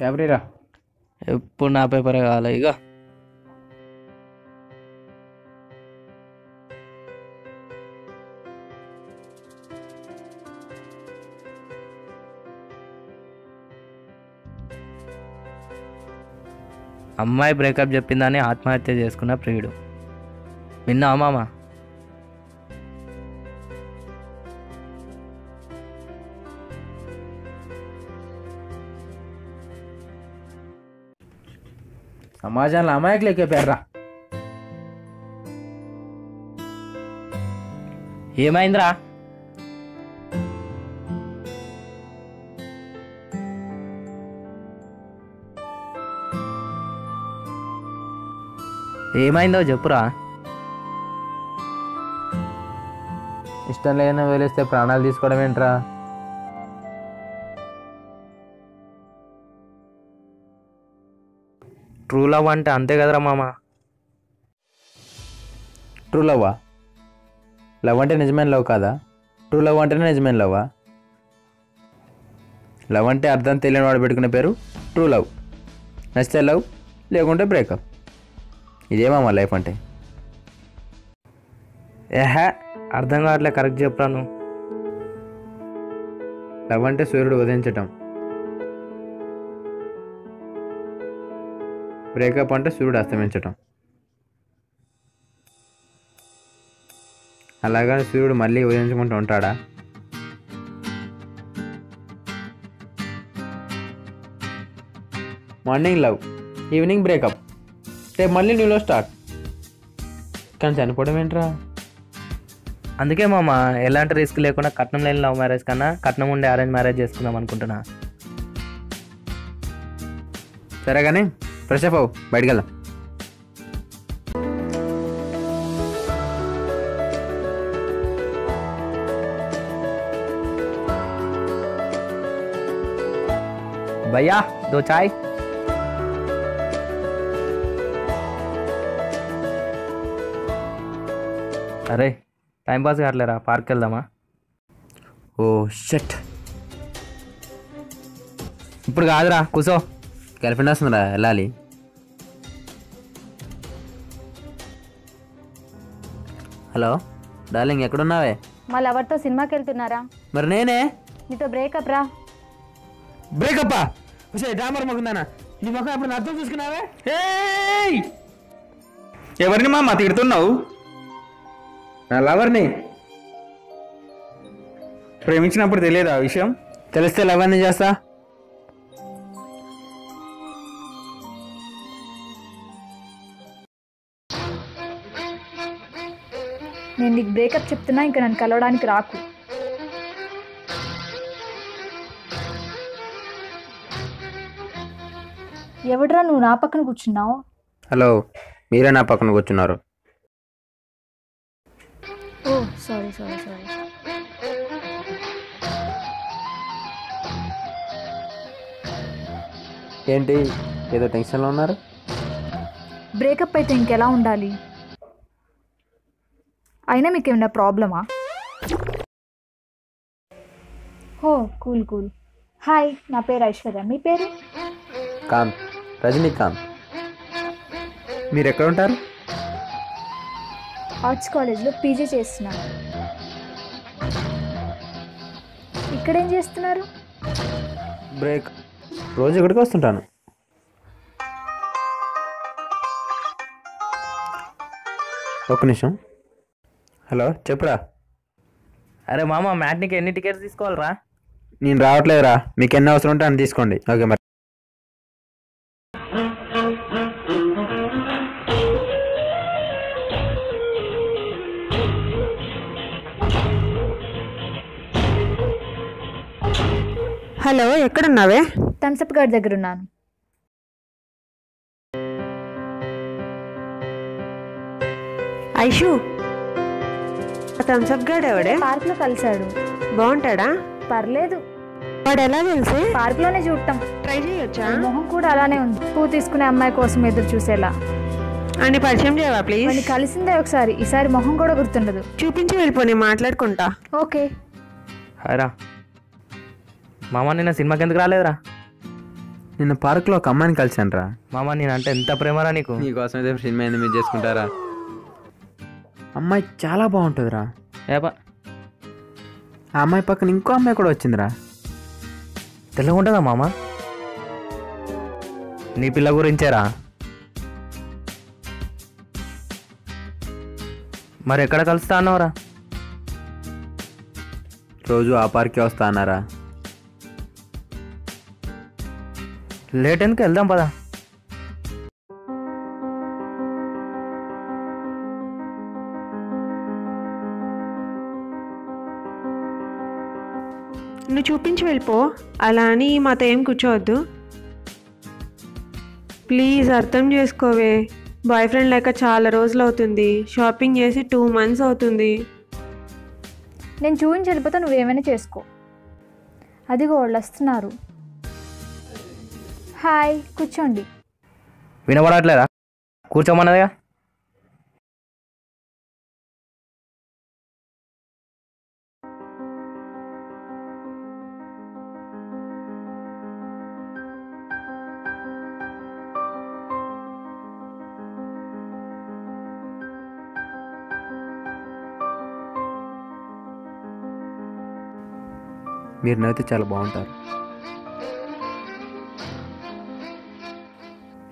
పేపరీరా ఎప్పుడు నా పేపరే కావాలి ఇక అమ్మాయి బ్రేకప్ చెప్పిందని ఆత్మహత్య చేసుకున్న ప్రియుడు. విన్నావా మామ? సమాజంలో అమాయకులు ఎక్కే ఏమైందిరా? ఏమైందో చెప్పురా. ఇష్టం లేని వదిలేస్తే ప్రాణాలు తీసుకోవడం ఏంట్రా? ట్రూ లవ్ అంటే అంతే కదరా మామ. ట్రూ లవ్వా లవ్ అంటే నిజమైన లవ్ కాదా? ట్రూ లవ్ అంటేనే నిజమైన లవ్వా లవ్ అంటే అర్థం తెలియని వాడు పెట్టుకునే పేరు ట్రూ లవ్ నచ్చితే లవ్ లేకుంటే బ్రేకప్ ఇదేమా మా లైఫ్ అంటే. ఏహే అర్థం కావట్లే కరెక్ట్ చెప్పురా నువ్వు. లవ్ అంటే సూర్యుడు ఉదయించటం. బ్రేకప్ అంటే సూర్యుడు అస్తమించటం. అలాగని సూర్యుడు మళ్ళీ ఉదయించుకుంటూ ఉంటాడా? మార్నింగ్ లవ్ ఈవినింగ్ బ్రేకప్ రేపు మళ్ళీ న్యూలో స్టార్ట్. కానీ చనిపోవడం ఏంట్రా? అందుకే మామ ఎలాంటి రిస్క్ లేకుండా కట్నం లేని లవ్ మ్యారేజ్ కన్నా కట్నం ఉండే అరేంజ్ మ్యారేజ్ చేసుకుందాం అనుకుంటున్నా. సరే కానీ ఫ్రెష్ అప్ అవ్వు బయటికి వెళ్దాం భయ్యా దో చాయ్ అరే టైం పాస్ కావట్లేరా పార్క్ వెళ్దామా ఓ షట్ ఇప్పుడు కాదురా కూసో గర్ల్ ఫ్రెండ్ వస్తుందిరా వెళ్ళాలి. హలో డార్లింగ్ ఎక్కడున్నావే? మా లవర్తో సినిమాకి వెళ్తున్నారా? మరి నేనే? నీతో బ్రేకప్ రా. బ్రేకప్ డామర్ మొక్కుందానా నీ మొక్క ఎప్పుడు అర్థం చూసుకున్నావే! ఎవరిని మామ తిడుతున్నావు? నా లవర్ని? ప్రేమించినప్పుడు తెలియదు ఆ విషయం? తెలిస్తే లవర్ని చేస్తా. నేను నీకు బ్రేకప్ చెప్తున్నా ఇంకా నన్ను కలవడానికి రాకు. ఎవడ్రా నువ్వు నా పక్కన కూర్చున్నావు? హలో మీరే నా పక్కన కూర్చున్నారు. ఓ సారీ సారీ సారీ ఏంటి ఏదో టెన్షన్లో ఉన్నారు? బ్రేకప్ అయితే ఇంకెలా ఉండాలి? అయినా మీకు ఏమైనా ప్రాబ్లమా? హో కూల్ కూల్. హాయ్ నా పేరు ఐశ్వర్య. మీ పేరు? కాంత్ రజనీకాంత్ మీరు ఎక్కడ ఉంటారు ఆర్ట్స్ కాలేజ్లో పీజీ చేస్తున్నాను ఇక్కడేం చేస్తున్నారు? బ్రేక్. రోజు ఇక్కడికి వస్తుంటాను. ఒక్క నిమిషం. హలో చెప్పురా. అరే మామ మ్యాట్నికి ఎన్ని టికెట్స్ తీసుకోవాలరా? నేను రావట్లేదురా. మీకు ఎన్ని అవసరం ఉంటే అని తీసుకోండి. ఓకే మరి. హలో ఎక్కడున్నావే? థమ్సప్ గారి దగ్గర ఉన్నాను. ఐషు థమ్సప్ గాడు ఎవడే? పార్క్లో కలిశాడు. బాగుంటాడా? పర్లేదు. వాడు ఎలా తెలుసు? పార్క్లోనే చూడటం. ట్రై చేయొచ్చా? మొహం కూడా అలానే ఉంది. పువ్వు తీసుకునే అమ్మాయి కోసం ఎదురు చూసేలా. అని పరిచయం చేయవా ప్లీజ్? కలిసిందే ఒకసారి. ఈసారి మొహం కూడా గుర్తుండదు. చూపించి వెళ్ళిపో నేను మాట్లాడుకుంటా. ఓకే. హాయ్రా మామ నిన్న సినిమాకి ఎందుకు రాలేదురా? నిన్న పార్క్లో ఒక అమ్మాయిని కలిసాను రా మామ నేనంటే ఎంత ప్రేమరా నీకు? నీకోసం అయితే సినిమా ఏంది మీరు చేసుకుంటారా? అమ్మాయి చాలా బాగుంటుందిరా. ఏపా ఆ అమ్మాయి పక్కన ఇంకో అమ్మాయి కూడా వచ్చిందిరా. తెల్లగా ఉంటుందా మామ? నీ పిల్ల గురించేరా? మరి ఎక్కడ కలుస్తా అన్నావురా? రోజు ఆ పార్కే వస్తా అన్నారా? లేట్ ఎందుకు? వెళ్దాం పదా. వెళ్ళిపో. అలా అని మాతో ఏం కూర్చోవద్దు. ప్లీజ్ అర్థం చేసుకోవే. బాయ్ ఫ్రెండ్ లేక చాలా రోజులు అవుతుంది. షాపింగ్ చేసి టూ మంత్స్ అవుతుంది. నేను చూపించి వెళ్ళిపోతే నువ్వేమైనా చేసుకో. అదిగో వాళ్ళు వస్తున్నారు. హాయ్ కూర్చోండి. వినబడట్లేదా? కూర్చోమన్నదిగా? మీరు నవ్వితే చాలా బాగుంటారు.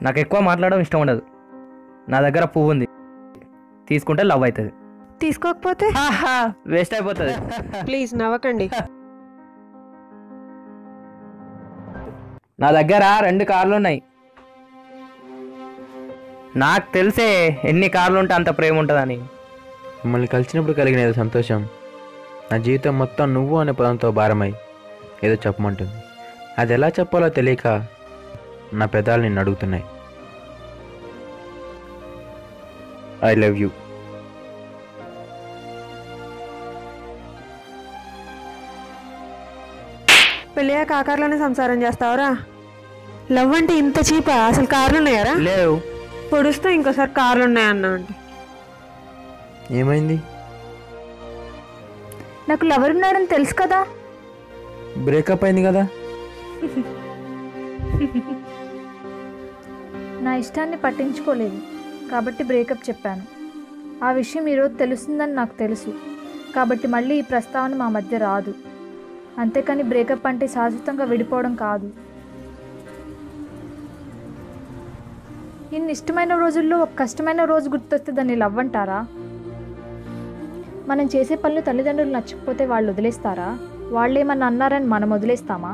నాకు ఎక్కువ మాట్లాడడం ఇష్టం ఉండదు. నా దగ్గర పువ్వు ఉంది. తీసుకుంటే లవ్ అవుతుంది. తీసుకోకపోతే? వేస్ట్ అయిపోతుంది. ప్లీజ్ నవ్వకండి. నా దగ్గర రెండు కార్లు ఉన్నాయి. నాకు తెలిసే ఎన్ని కార్లు ఉంటే అంత ప్రేమ ఉంటుందని. మిమ్మల్ని కలిసినప్పుడు కలిగిన సంతోషం. నా జీవితం మొత్తం నువ్వు అనే పదంతో భారమై ఏదో చెప్పమంటుంది. అది ఎలా చెప్పాలో తెలియక నా పెదాలు నిన్ను అడుగుతున్నాయి. I love you. పెళ్ళయ్యాక ఆ కార్లోనే సంసారం చేస్తావరా? లవ్ అంటే ఇంత చీపా? అసలు కార్లు ఉన్నాయారా లేవు. పొడుస్తూ ఇంకోసారి కార్లు ఉన్నాయన్నా అంటే ఏమైంది? నాకు లవర్ ఉన్నాడని తెలుసు కదా. బ్రేకప్ అయింది కదా? నా ఇష్టాన్ని పట్టించుకోలేదు. కాబట్టి బ్రేకప్ చెప్పాను. ఆ విషయం ఈరోజు తెలుస్తుందని నాకు తెలుసు. కాబట్టి మళ్ళీ ఈ ప్రస్తావన మా మధ్య రాదు. అంతేకాని బ్రేకప్ అంటే శాశ్వతంగా విడిపోవడం కాదు. ఇన్ని ఇష్టమైన రోజుల్లో ఒక కష్టమైన రోజు గుర్తొస్తే దాన్ని లవ్ అంటారా? మనం చేసే పనులు తల్లిదండ్రులు నచ్చకపోతే వాళ్ళు వదిలేస్తారా? వాళ్ళేమన్నా అన్నారని మనం వదిలేస్తామా?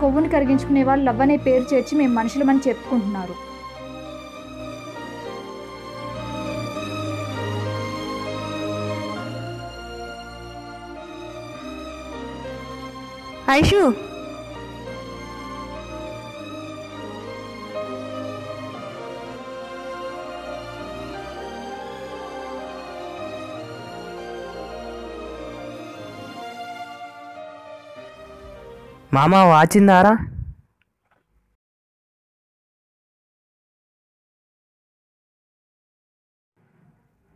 కొవ్వుని కరిగించుకునే వాళ్ళు లవ్ అనే పేరు చేర్చి మేము మనుషులమని చెప్పుకుంటున్నారు. ఐషు మామ వాచిందారా?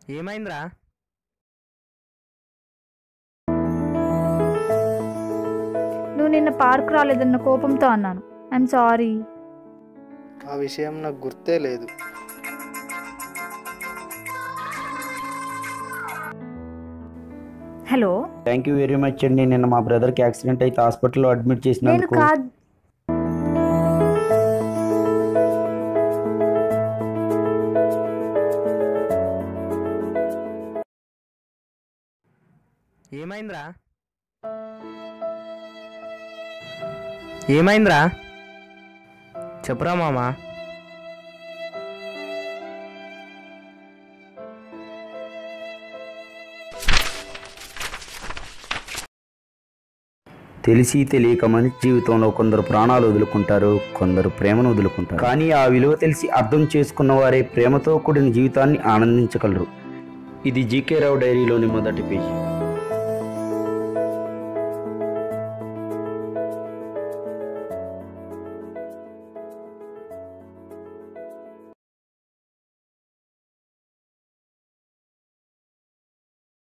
ఏమైందిరా? నువ్వు నిన్న పార్క్ రాలేదన్న కోపంతో అన్నాను. ఐఎమ్ సారీ ఆ విషయం నాకు గుర్తే లేదు. Hello. Thank you very much అండి. నిన్న మా బ్రదర్కి యాక్సిడెంట్ అయితే హాస్పిటల్లో అడ్మిట్ చేసినందుకు. కాదు. ఏమైందిరా? ఏమైందిరా? చెప్పురా మామా. తెలిసి తెలియక మనిషి జీవితంలో కొందరు ప్రాణాలు వదులుకుంటారు కొందరు ప్రేమను వదులుకుంటారు. కానీ ఆ విలువ తెలిసి అర్థం చేసుకున్న వారే ప్రేమతో కూడిన జీవితాన్ని ఆనందించగలరు. ఇది జీకే రావు డైరీలోని మొదటి పేజీ.